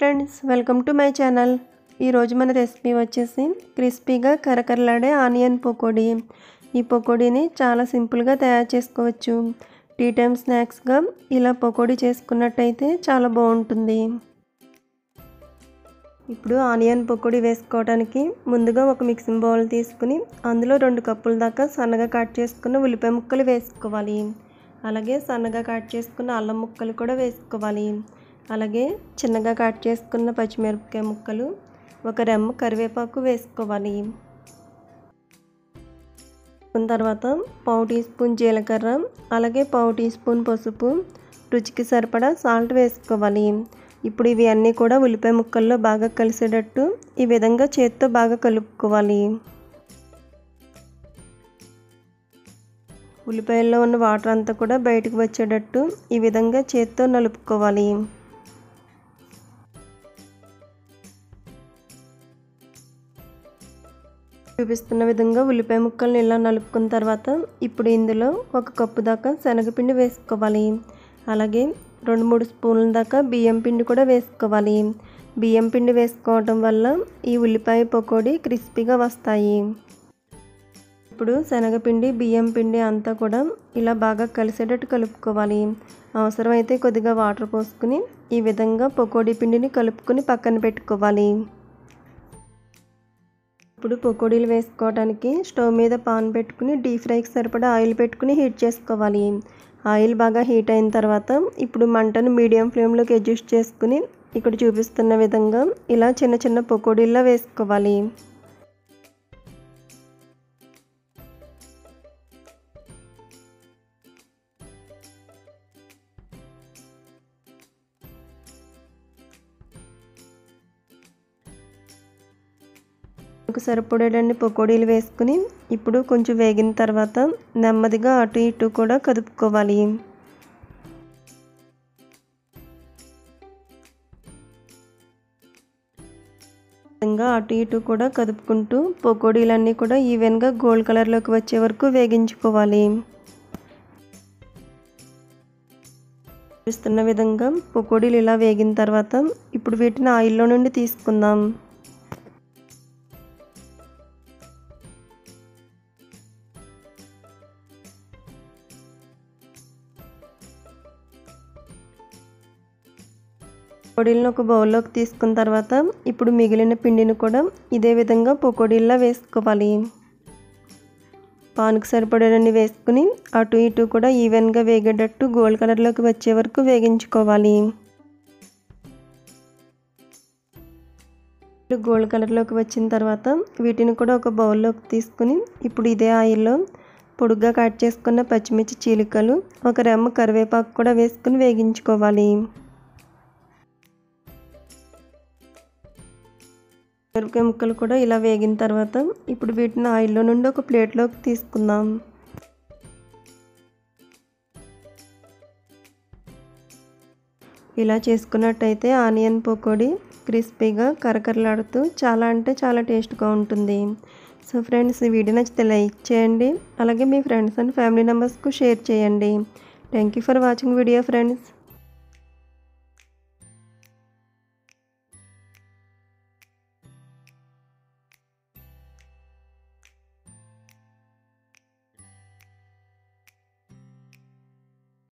Friends welcome to my channel ఈరోజు మన recipe వచ్చేసి క్రిస్పీగా కరకరలాడే ఆనియన్ పకోడీ. ఈ పకోడీని చాలా సింపుల్గా తయారు చేసుకోవచ్చు. టీ టైమ్ స్నాక్స్గా ఇలా పకోడీ చేసుకున్నట్టయితే చాలా బాగుంటుంది. ఇప్పుడు ఆనియన్ పకోడీ వేసుకోవడానికి ముందుగా ఒక మిక్సింగ్ బౌల్ తీసుకుని అందులో రెండు కప్పుల దాకా సన్నగా కట్ చేసుకున్న ఉల్లిపాయ ముక్కలు వేసుకోవాలి. అలాగే సన్నగా కట్ చేసుకున్న అల్లం ముక్కలు కూడా వేసుకోవాలి. అలాగే చిన్నగా కట్ చేసుకున్న పచ్చిమిరపకాయ ముక్కలు ఒక రెమ్మ కరివేపాకు వేసుకోవాలి. తర్వాత పావు టీ స్పూన్ జీలకర్ర అలాగే పావు టీ స్పూన్ పసుపు రుచికి సరిపడా సాల్ట్ వేసుకోవాలి. ఇప్పుడు ఇవి అన్నీ కూడా ఉల్లిపాయ ముక్కల్లో బాగా కలిసేటట్టు ఈ విధంగా చేత్తో బాగా కలుపుకోవాలి. ఉల్లిపాయల్లో ఉన్న వాటర్ అంతా కూడా బయటకు వచ్చేటట్టు ఈ విధంగా చేత్తో నలుపుకోవాలి. చూపిస్తున్న విధంగా ఉల్లిపాయ ముక్కల్ని ఇలా నలుపుకున్న తర్వాత ఇప్పుడు ఇందులో ఒక కప్పు దాకా శనగపిండి వేసుకోవాలి. అలాగే రెండు మూడు స్పూన్ల దాకా బియ్యం పిండి కూడా వేసుకోవాలి. బియ్యం పిండి వేసుకోవటం వల్ల ఈ ఉల్లిపాయ పకోడీ క్రిస్పీగా వస్తాయి. ఇప్పుడు శనగపిండి బియ్యం పిండి అంతా కూడా ఇలా బాగా కలిసేటట్టు కలుపుకోవాలి. అవసరమైతే కొద్దిగా వాటర్ పోసుకుని ఈ విధంగా పకోడీ పిండిని కలుపుకొని పక్కన పెట్టుకోవాలి. ఇప్పుడు పకోడీలు వేసుకోవడానికి స్టవ్ మీద పాన్ పెట్టుకుని డీప్ ఫ్రైకి సరిపడా ఆయిల్ పెట్టుకుని హీట్ చేసుకోవాలి. ఆయిల్ బాగా హీట్ అయిన తర్వాత ఇప్పుడు మంటను మీడియం ఫ్లేమ్లోకి అడ్జస్ట్ చేసుకుని ఇక్కడ చూపిస్తున్న విధంగా ఇలా చిన్న చిన్న పకోడీల్లో వేసుకోవాలి. సరిపడేటన్ని పకోడీలు వేసుకుని ఇప్పుడు కొంచెం వేగిన తర్వాత నెమ్మదిగా అటు ఇటు కూడా కదుపుకోవాలి. విధంగా అటు ఇటు కూడా కదుపుకుంటూ పకోడీలన్నీ కూడా ఈవెన్గా గోల్డ్ కలర్లోకి వచ్చే వరకు వేగించుకోవాలి. చూస్తున్న విధంగా పకోడీలు ఇలా వేగిన తర్వాత ఇప్పుడు వీటిని ఆయిల్లో నుండి తీసుకుందాం. పకోడీలను ఒక బౌల్లోకి తీసుకున్న తర్వాత ఇప్పుడు మిగిలిన పిండిని కూడా ఇదే విధంగా పకోడీల్లా వేసుకోవాలి. పానుకు సరిపడేనన్ని వేసుకుని అటు ఇటు కూడా ఈవెన్గా వేగేటట్టు గోల్డ్ కలర్లోకి వచ్చే వరకు వేగించుకోవాలి. గోల్డ్ కలర్లోకి వచ్చిన తర్వాత వీటిని కూడా ఒక బౌల్లోకి తీసుకుని ఇప్పుడు ఇదే ఆయిల్లో పొడుగ్గా కట్ చేసుకున్న పచ్చిమిర్చి చీలికలు ఒక రెమ్మ కరివేపాకు కూడా వేసుకుని వేగించుకోవాలి. మిరపకాయ ముక్కలు కూడా ఇలా వేగిన తర్వాత ఇప్పుడు వీటిని ఆయిల్లో నుండి ఒక ప్లేట్లోకి తీసుకుందాం. ఇలా చేసుకున్నట్టయితే ఆనియన్ పకోడీ క్రిస్పీగా కరకరలాడుతూ చాలా అంటే చాలా టేస్ట్గా ఉంటుంది. సో ఫ్రెండ్స్ ఈ వీడియో నచ్చితే లైక్ చేయండి. అలాగే మీ ఫ్రెండ్స్ అండ్ ఫ్యామిలీ మెంబర్స్కు షేర్ చేయండి. Thank you for watching video friends.